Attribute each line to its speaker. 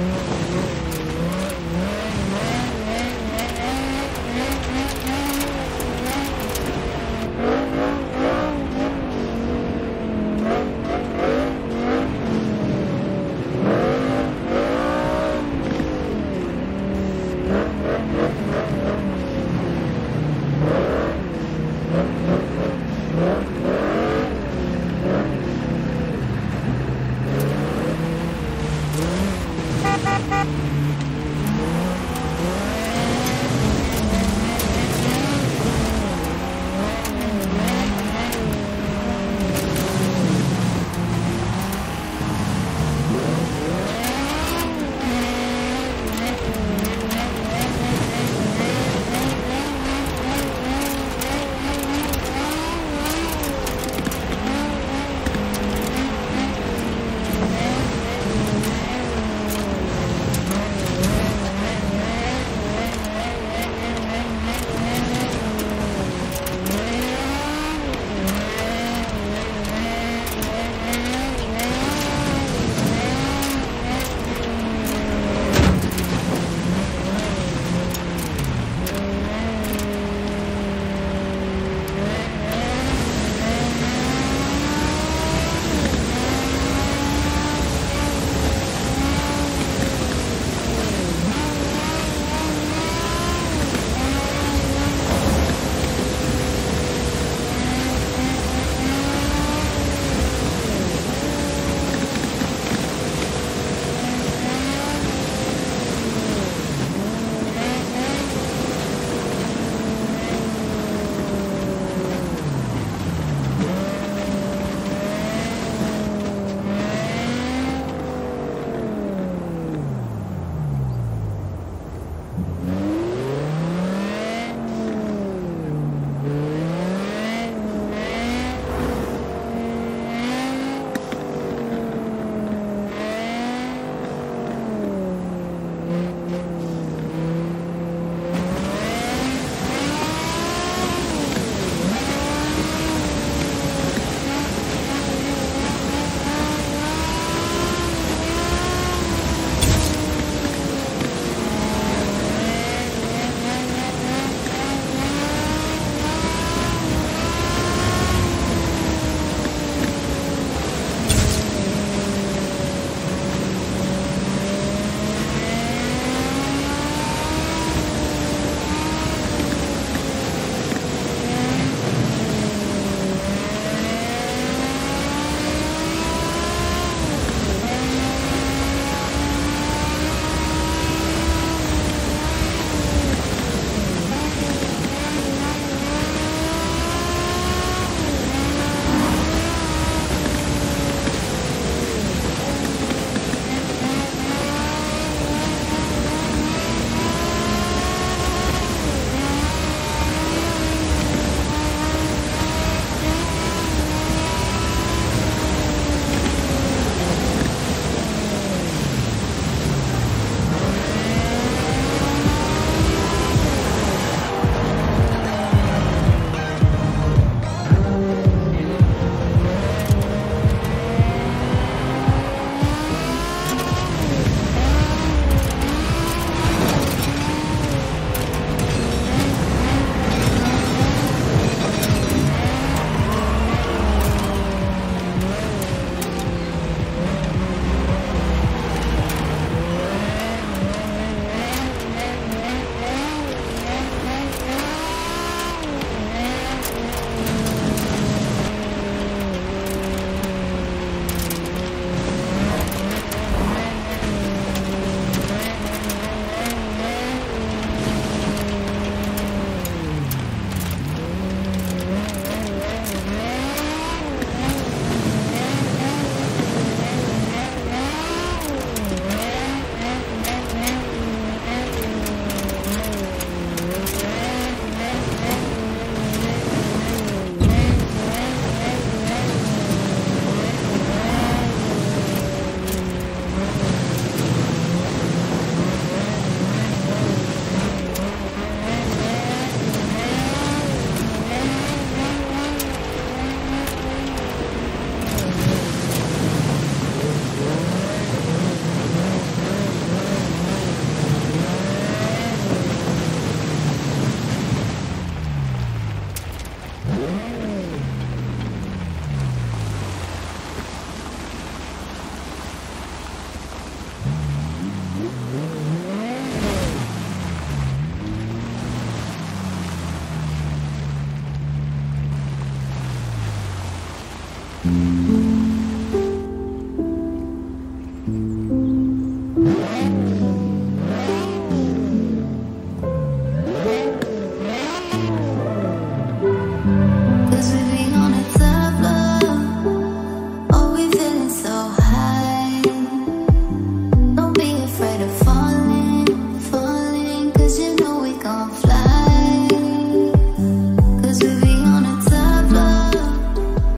Speaker 1: Mm-hmm.